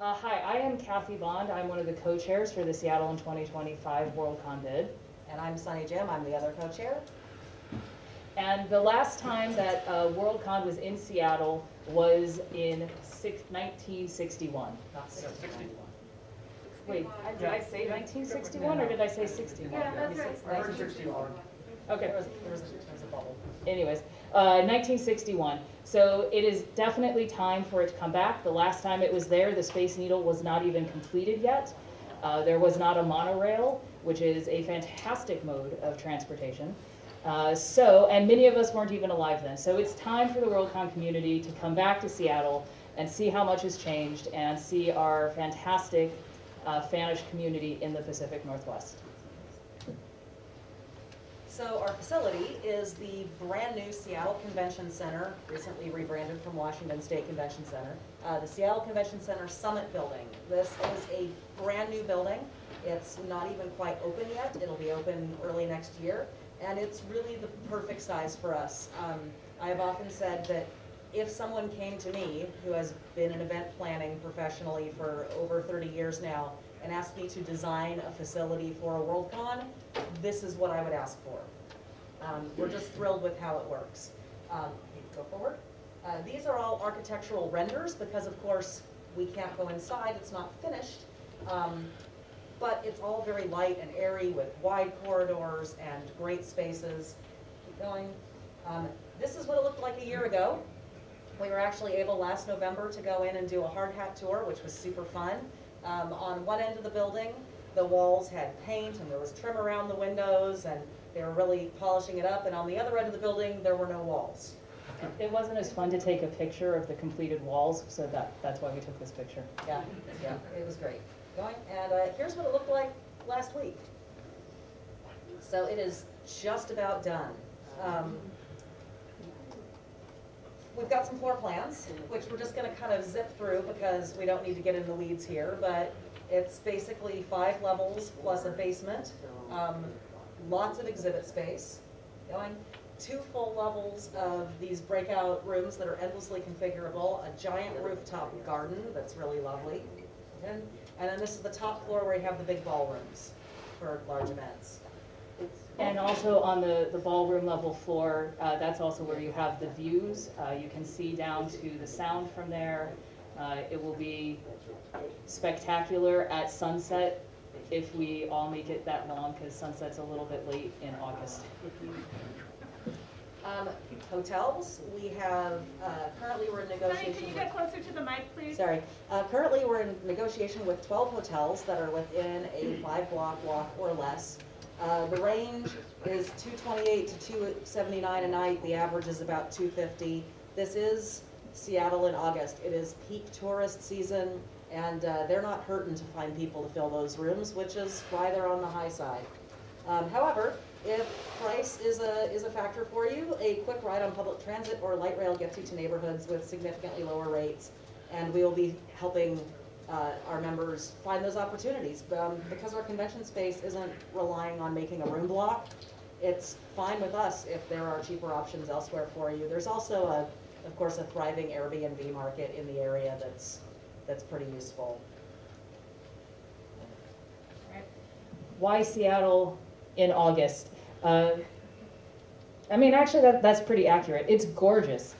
Uh, hi, I am Kathy Bond. I'm one of the co-chairs for the Seattle in 2025 WorldCon bid. And I'm Sunny Jim, I'm the other co-chair. And the last time that uh, WorldCon was in Seattle was in six, 1961, not 61. Wait, did I say 1961 or did I say 61? Yeah, that's right. 1961. Okay. There was, there was, there was a bubble. anyways, uh, 1961. So it is definitely time for it to come back. The last time it was there, the Space Needle was not even completed yet. Uh, there was not a monorail, which is a fantastic mode of transportation. Uh, so, and many of us weren't even alive then. So it's time for the WorldCon community to come back to Seattle and see how much has changed and see our fantastic uh, Fannish community in the Pacific Northwest. So our facility is the brand-new Seattle Convention Center, recently rebranded from Washington State Convention Center. Uh, the Seattle Convention Center Summit Building. This is a brand-new building. It's not even quite open yet. It'll be open early next year. And it's really the perfect size for us. Um, I have often said that if someone came to me, who has been in event planning professionally for over 30 years now, and asked me to design a facility for a WorldCon, this is what I would ask for. Um, we're just thrilled with how it works. Um, go forward. Uh, these are all architectural renders because, of course, we can't go inside, it's not finished. Um, but it's all very light and airy with wide corridors and great spaces. Keep going. Um, this is what it looked like a year ago. We were actually able last November to go in and do a hard hat tour, which was super fun. Um, on one end of the building, the walls had paint and there was trim around the windows and they were really polishing it up. And on the other end of the building, there were no walls. It wasn't as fun to take a picture of the completed walls, so that, that's why we took this picture. Yeah, yeah, it was great. Going, and uh, here's what it looked like last week. So it is just about done. Um, We've got some floor plans, which we're just gonna kind of zip through because we don't need to get in the weeds here, but it's basically five levels plus a basement, um, lots of exhibit space. Going, two full levels of these breakout rooms that are endlessly configurable, a giant rooftop garden that's really lovely. And, and then this is the top floor where you have the big ballrooms for large events. And also on the, the ballroom level floor, uh, that's also where you have the views. Uh, you can see down to the sound from there. Uh, it will be spectacular at sunset if we all make it that long, because sunset's a little bit late in August. Um, hotels, we have, uh, currently we're in Sunny, negotiation can you get closer to the mic, please? Sorry. Uh, Currently, we're in negotiation with 12 hotels that are within a five-block walk or less. Uh, The range is 228 to 279 a night. The average is about 250. This is Seattle in August. It is peak tourist season, and uh, they're not hurting to find people to fill those rooms, which is why they're on the high side. Um, However, if price is a, is a factor for you, a quick ride on public transit or light rail gets you to neighborhoods with significantly lower rates. And we will be helping uh, our members find those opportunities. Um, Because our convention space isn't relying on making a room block, it's fine with us if there are cheaper options elsewhere for you. There's also a, of course, a thriving Airbnb market in the area that's, that's pretty useful. Why Seattle in August? Uh, I mean, actually, that, that's pretty accurate. It's gorgeous.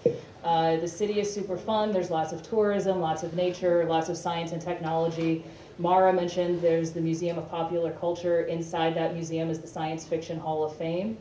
Uh, the city is super fun. There's lots of tourism, lots of nature, lots of science and technology. Mara mentioned there's the Museum of Popular Culture. Inside that museum is the Science Fiction Hall of Fame.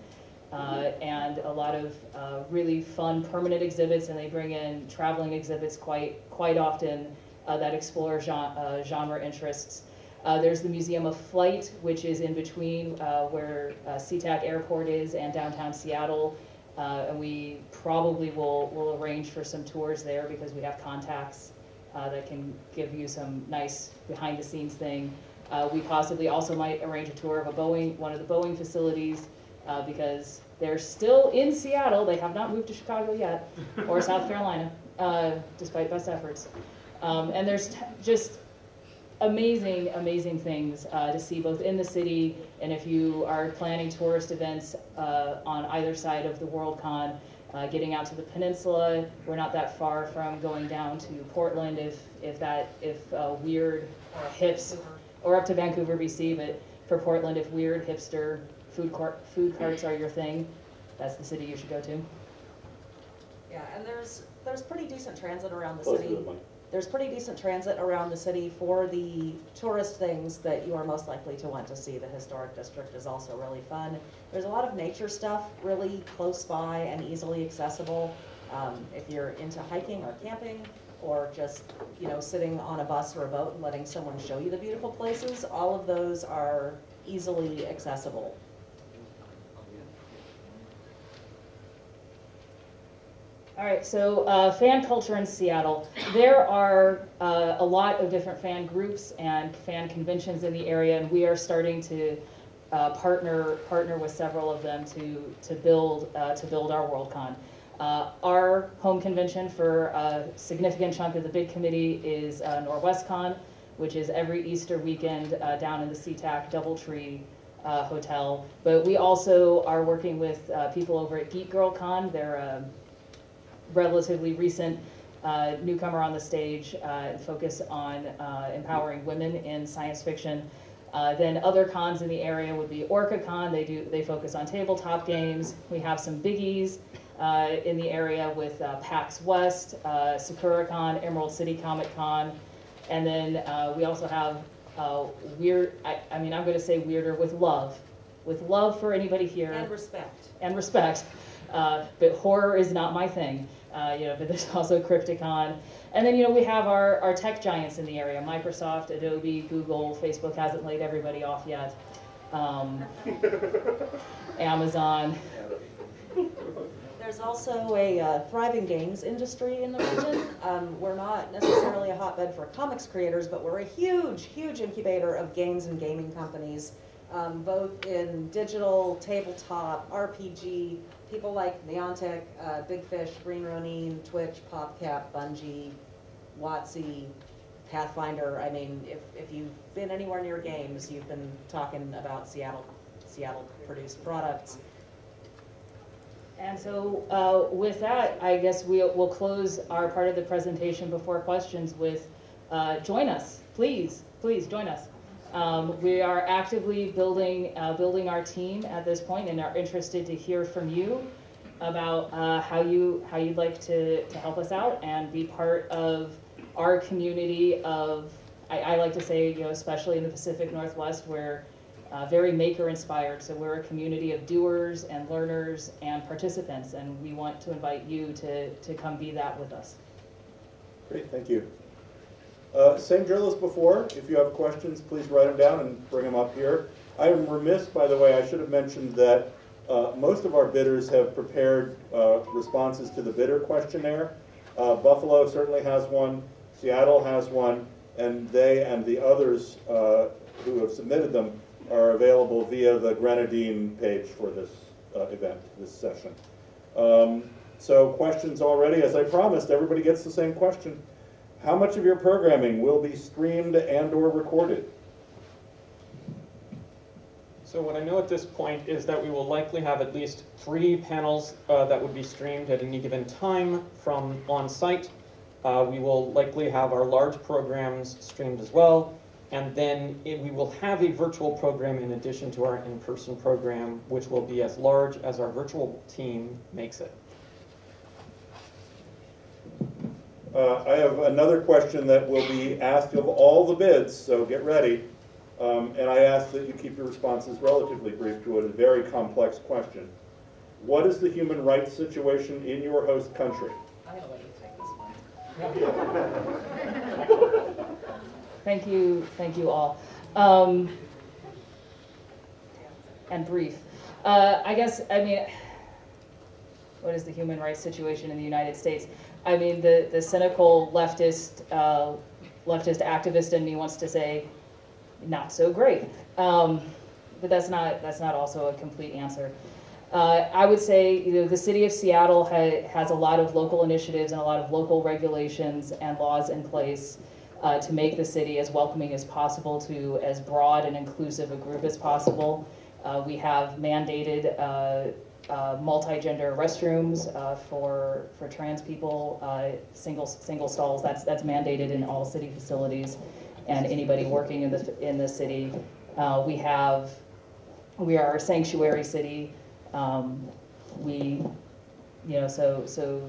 Uh, and a lot of uh, really fun permanent exhibits, and they bring in traveling exhibits quite quite often uh, that explore genre, uh, genre interests. Uh, there's the Museum of Flight, which is in between uh, where SeaTac Airport is and downtown Seattle. Uh, and we probably will, will arrange for some tours there because we have contacts uh, that can give you some nice behind the scenes thing. Uh, we possibly also might arrange a tour of a Boeing, one of the Boeing facilities uh, because they're still in Seattle. They have not moved to Chicago yet or South Carolina, uh, despite best efforts. Um, and there's just amazing, amazing things uh, to see both in the city and if you are planning tourist events uh, on either side of the WorldCon, uh, getting out to the peninsula. We're not that far from going down to Portland if, if that, if uh, weird Or hips, or up to Vancouver, BC, but for Portland, if weird hipster food court, food carts are your thing, that's the city you should go to. Yeah, and there's, there's pretty decent transit around the Close to city. There's pretty decent transit around the city for the tourist things that you are most likely to want to see. The historic district is also really fun. There's a lot of nature stuff really close by and easily accessible. Um, if you're into hiking or camping, or just, you know, sitting on a bus or a boat and letting someone show you the beautiful places, all of those are easily accessible. All right, so uh, fan culture in Seattle. There are uh, a lot of different fan groups and fan conventions in the area, and we are starting to uh, partner partner with several of them to to build uh, to build our WorldCon. Uh, our home convention for a significant chunk of the big committee is uh, Norwescon, which is every Easter weekend down in the SeaTac DoubleTree Hotel. But we also are working with people over at Geek Girl Con. They're um, relatively recent uh, newcomer on the stage uh, focus on uh, empowering women in science fiction. Uh, then other cons in the area would be OrcaCon. They do they focus on tabletop games. We have some biggies uh, in the area with uh, PAX West, uh, SakuraCon, Emerald City Comic Con, and then uh, we also have uh, weird. I, I mean, I'm going to say weirder with love, with love for anybody here And respect. and respect. Uh, but horror is not my thing. Uh, you know, but there's also Crypticon. And then, you know, we have our, our tech giants in the area Microsoft, Adobe, Google, Facebook hasn't laid everybody off yet. Um, Amazon. There's also a uh, thriving games industry in the region. Um, we're not necessarily a hotbed for comics creators, but we're a huge, huge incubator of games and gaming companies, um, both in digital, tabletop, RPG. People like Niantic, uh, Big Fish, Green Ronin, Twitch, PopCap, Bungie, WotC, Pathfinder. I mean, if, if you've been anywhere near games, you've been talking about Seattle, Seattle produced products. And so uh, with that, I guess we'll, we'll close our part of the presentation before questions with, uh, join us, please, please join us. Um, we are actively building, uh, building our team at this point and are interested to hear from you about uh, how you, how you'd like to, to help us out and be part of our community of, I, I like to say, you know, especially in the Pacific Northwest where uh, very maker inspired. So we're a community of doers and learners and participants, and we want to invite you to, to come be that with us. Great, thank you. Uh, Same drill as before. If you have questions, please write them down and bring them up here. I am remiss, by the way, I should have mentioned that uh, most of our bidders have prepared uh, responses to the bidder questionnaire. Uh, Buffalo certainly has one, Seattle has one, and they and the others uh, who have submitted them are available via the Grenadine page for this uh, event, this session. Um, So questions already, as I promised, everybody gets the same question. How much of your programming will be streamed and/or recorded? So what I know at this point is that we will likely have at least three panels uh, that would be streamed at any given time from on-site. Uh, we will likely have our large programs streamed as well. And then it- we will have a virtual program in addition to our in-person program, which will be as large as our virtual team makes it. Uh, I have another question that will be asked of all the bids, so get ready. Um, And I ask that you keep your responses relatively brief to it, a very complex question. What is the human rights situation in your host country? I'm let you take this one. Thank you, thank you all. Um, and brief. Uh, I guess, I mean, what is the human rights situation in the United States? I mean, the, the cynical leftist, uh, leftist activist in me wants to say, not so great. Um, but that's not, that's not also a complete answer. Uh, I would say you know, the city of Seattle ha- has a lot of local initiatives and a lot of local regulations and laws in place uh, to make the city as welcoming as possible to as broad and inclusive a group as possible. Uh, we have mandated, uh, multi-gender restrooms, uh, for, for trans people, uh, single, single stalls, that's, that's mandated in all city facilities and anybody working in the, in the city. Uh, we have, we are a sanctuary city, um, we, you know, so, so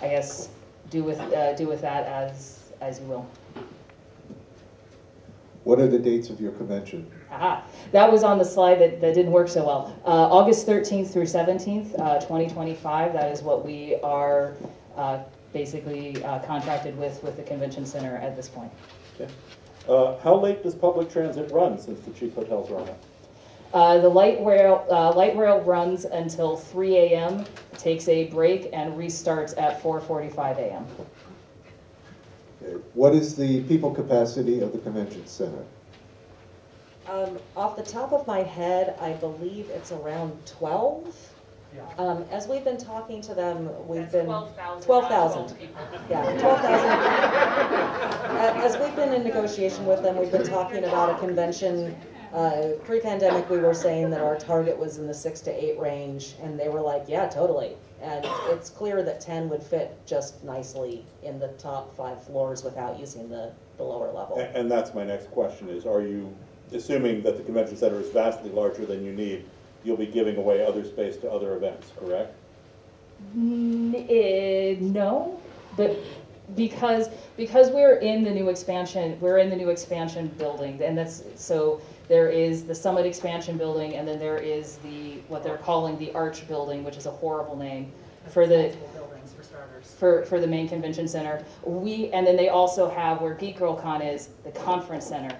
I guess do with, uh, do with that as, as you will. What are the dates of your convention? Aha, that was on the slide that, that didn't work so well. Uh, August 13th through 17th, uh, 2025, that is what we are uh, basically uh, contracted with, with the convention center at this point. Okay. Uh, How late does public transit run, since the cheap hotels are on it? Uh, The light rail, uh, light rail runs until 3 AM, takes a break and restarts at 4:45 AM. Okay. What is the people capacity of the convention center? Um, off the top of my head, I believe it's around twelve. Um, as we've been talking to them, we've been. Twelve thousand. Yeah, twelve thousand. As we've been in negotiation with them, we've been talking about a convention. Uh, pre-pandemic, we were saying that our target was in the six to eight range, and they were like, yeah, totally. And it's clear that ten would fit just nicely in the top five floors without using the, the lower level. A- And that's my next question, is are you, assuming that the convention center is vastly larger than you need, you'll be giving away other space to other events, correct? N- eh, no, but because, because we're in the new expansion, we're in the new expansion building, and that's, so there is the Summit Expansion Building, and then there is the, what they're calling the Arch Building, which is a horrible name, for the, Buildings for starters. for, for the main convention center. We, and then they also have where Geek Girl Con is, the conference center,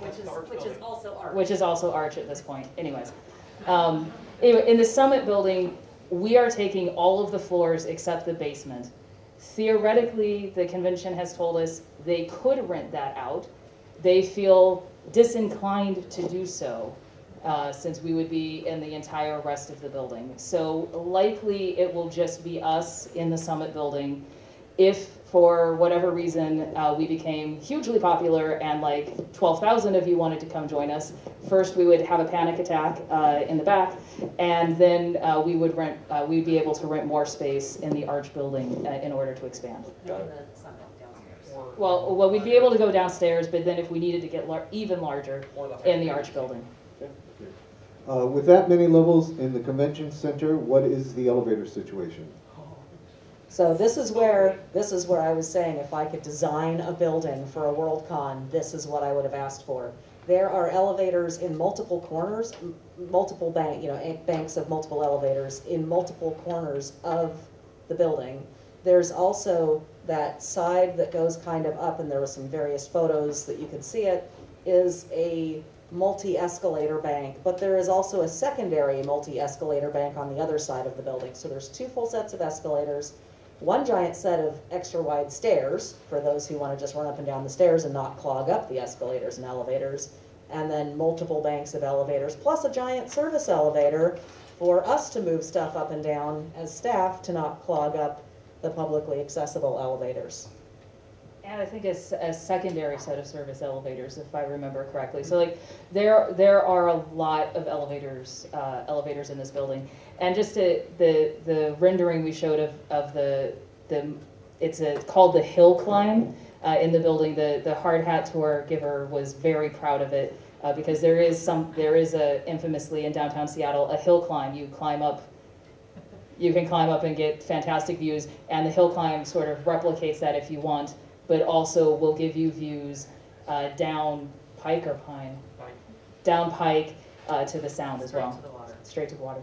Which is, which is also art. which is also Arch at this point, anyways. Um, anyway, in the Summit Building, we are taking all of the floors except the basement. Theoretically, the convention has told us they could rent that out. They feel disinclined to do so, uh, since we would be in the entire rest of the building. So likely, it will just be us in the Summit Building. If, for whatever reason, uh, we became hugely popular and like 12,000 of you wanted to come join us, first we would have a panic attack uh, in the back, and then uh, we would rent, uh, we'd be able to rent more space in the Arch Building uh, in order to expand. In the Well, well, we'd be able to go downstairs, but then if we needed to get lar- even larger, in the Arch Building. Uh, With that many levels in the convention center, what is the elevator situation? So this is where, this is where I was saying if I could design a building for a Worldcon, this is what I would have asked for. There are elevators in multiple corners, multiple bank, you know, eh, banks of multiple elevators in multiple corners of the building. There's also that side that goes kind of up, and there were some various photos that you could see it, is a multi-escalator bank, but there is also a secondary multi-escalator bank on the other side of the building. So there's two full sets of escalators, one giant set of extra wide stairs for those who want to just run up and down the stairs and not clog up the escalators and elevators, and then multiple banks of elevators, plus a giant service elevator for us to move stuff up and down as staff to not clog up the publicly accessible elevators. And I think a, s- a secondary set of service elevators, if I remember correctly. So like, there, there are a lot of elevators, uh, elevators in this building. And just to, the, the rendering we showed of, of the, the, it's a, called the hill climb, uh, in the building. The, the hard hat tour giver was very proud of it, uh, because there is some, there is a infamously in downtown Seattle, a hill climb. You climb up you can climb up and get fantastic views, and the hill climb sort of replicates that if you want, but also will give you views uh, down Pike or Pine, down Pike uh, to the sound as Straight well, to the water. straight to the water.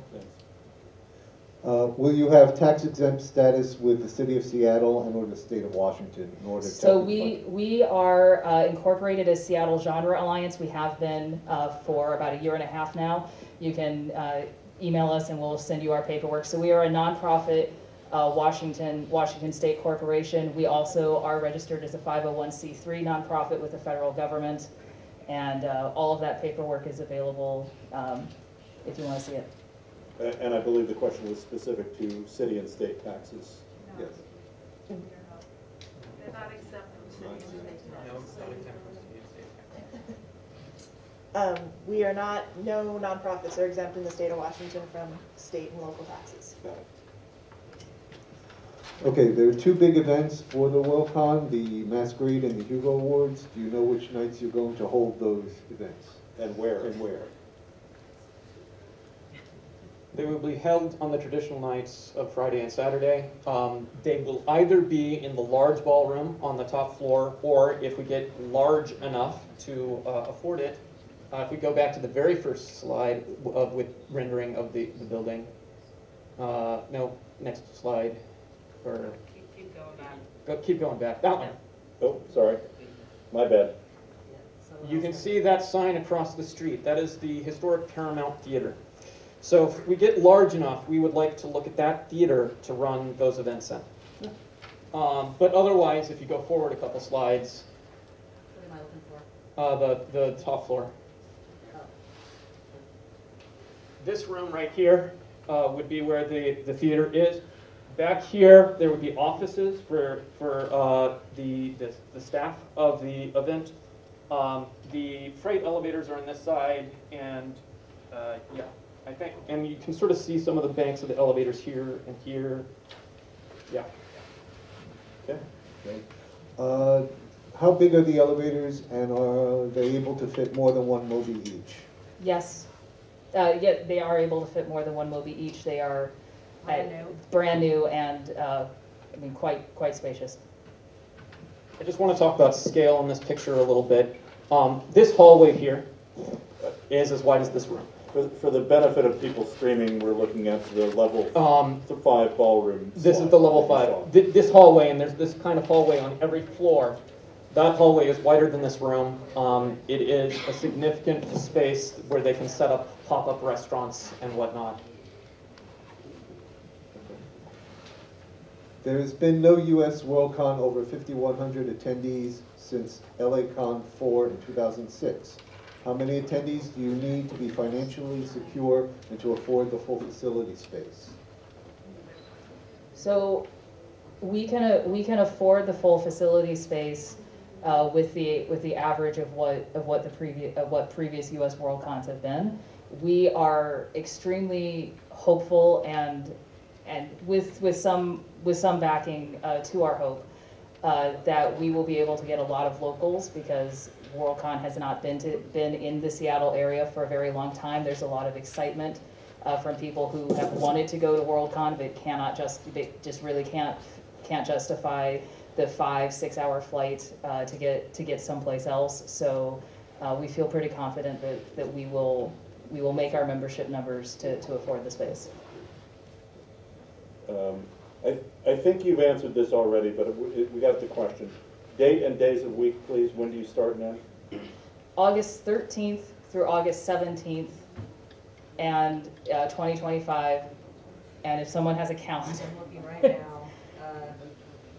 Uh, Will you have tax exempt status with the city of Seattle and or the state of Washington in order to? So we we are uh, incorporated as Seattle Genre Alliance. We have been uh, for about a year and a half now. You can uh, email us and we'll send you our paperwork. So we are a nonprofit uh, Washington Washington State Corporation. We also are registered as a 501c3 nonprofit with the federal government, and uh, all of that paperwork is available um, if you want to see it. And I believe the question was specific to city and state taxes. Yes. They're not exempt from city and state tax. No, it's not exempt from city and state tax. Um, we are not, no nonprofits are exempt in the state of Washington from state and local taxes. Okay, there are two big events for the WorldCon, the Masquerade and the Hugo Awards. Do you know which nights you're going to hold those events? And where? And where? They will be held on the traditional nights of Friday and Saturday. Um, they will either be in the large ballroom on the top floor, or if we get large enough to uh, afford it, uh, if we go back to the very first slide of, with rendering of the, the building. Uh, no, next slide. Or Keep, keep going back. go, keep going back. That one. Oh, sorry. My bad. You can see that sign across the street. That is the historic Paramount Theater. So if we get large enough, we would like to look at that theater to run those events in. Um, but otherwise, if you go forward a couple slides, What am I looking for? uh, the, the top floor. This room right here uh, would be where the, the theater is. Back here, there would be offices for, for uh, the, the, the staff of the event. Um, the freight elevators are on this side, and uh, yeah, I think, and you can sort of see some of the banks of the elevators here and here. Yeah. Okay. Okay. Uh, How big are the elevators and are they able to fit more than one Moby each? Yes. Uh, yeah, they are able to fit more than one Moby each. They are Brand new. brand new and, uh, I mean, quite, quite spacious. I just want to talk about scale in this picture a little bit. Um, this hallway here is as wide as this room. For, for the benefit of people streaming, we're looking at the level Um, five ballroom. this is the level five. Th- This hallway, and there's this kind of hallway on every floor. That hallway is wider than this room. Um, it is a significant space where they can set up pop-up restaurants and whatnot. There has been no US WorldCon over 5,100 attendees since LACon 4 in 2006. How many attendees do you need to be financially secure and to afford the full facility space? So we can, uh, we can afford the full facility space uh, with the, with the average of what, of what the previous, of what previous US Worldcons have been. We are extremely hopeful and, and with, with some, with some backing uh, to our hope, uh, that we will be able to get a lot of locals because Worldcon has not been to, been in the Seattle area for a very long time. There's a lot of excitement uh, from people who have wanted to go to Worldcon but cannot just, just really can't, can't justify the five, six hour flight uh, to get, to get someplace else. So uh, we feel pretty confident that, that we will, we will make our membership numbers to, to afford the space. Um, I, I think you've answered this already, but it- it- we got the question. Date and days of week, please. When do you start and end? August 13th through August 17th and uh, 2025. And if someone has a calendar, I'm looking right now. Uh,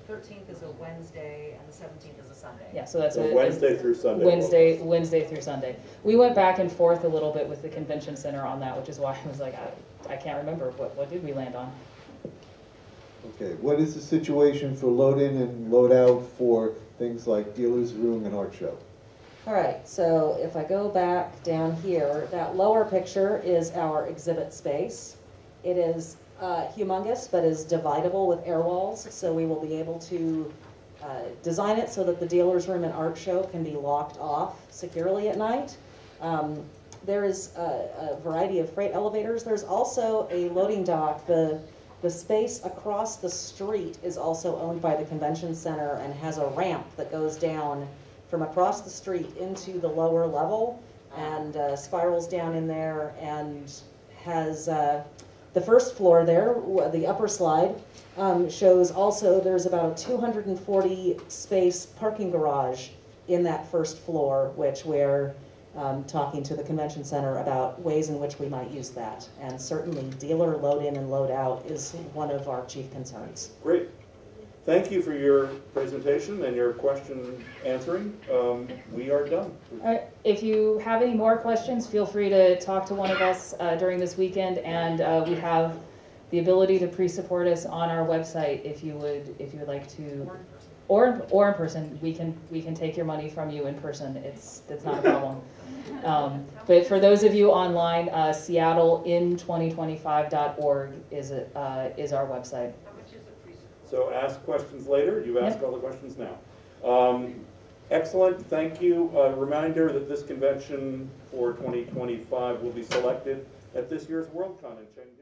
Thirteenth is a Wednesday and the seventeenth is a Sunday. yeah, so that's So a- Wednesday through Sunday. Wednesday, Wednesday through Sunday. We went back and forth a little bit with the convention center on that, which is why I was like, I, I can't remember, what, what did we land on? Okay, what is the situation for load-in and load-out for things like dealer's room and art show? All right, so if I go back down here, that lower picture is our exhibit space. It is uh, humongous, but is dividable with air walls, so we will be able to uh, design it so that the dealer's room and art show can be locked off securely at night. Um, There is a, a variety of freight elevators. There's also a loading dock. The, the space across the street is also owned by the convention center and has a ramp that goes down from across the street into the lower level and uh, spirals down in there and has uh, the first floor there, the upper slide, um, shows also there's about a 240 space parking garage in that first floor, which we're um, talking to the convention center about ways in which we might use that. And certainly dealer load in and load out is one of our chief concerns. Great. Thank you for your presentation and your question answering. Um, We are done. All right, if you have any more questions, feel free to talk to one of us uh, during this weekend, and uh, we have the ability to pre-support us on our website if you would, if you would like to. Or, or in person, we can, we can take your money from you in person, it's, it's not a problem. Um, But for those of you online, uh, seattlein2025.org is, a- uh, is our website. So ask questions later, you asked all the questions now. Um, Excellent, thank you. A reminder that this convention for 2025 will be selected at this year's WorldCon in Chengdu.